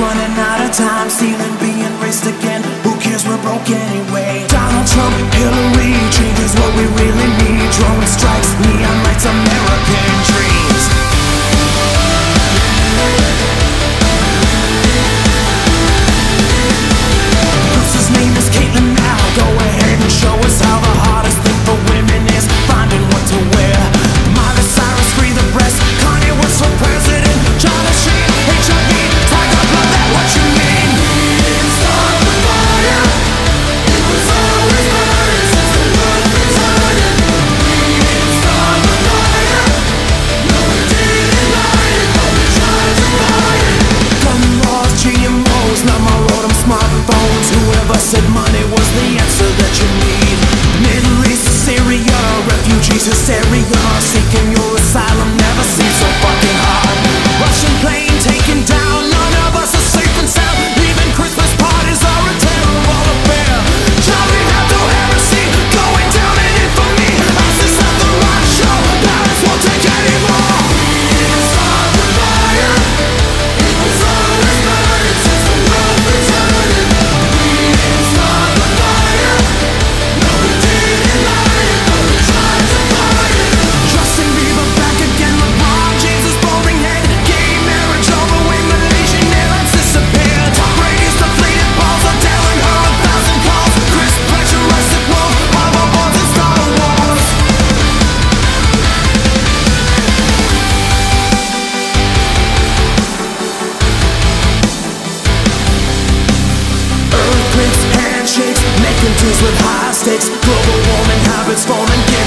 running out of time, stealing, being raised again. Who cares? We're broke anyway. Donald Trump, Hillary, changes what we really need. Jesus said handshakes, making deals with high stakes, global warming habits forming.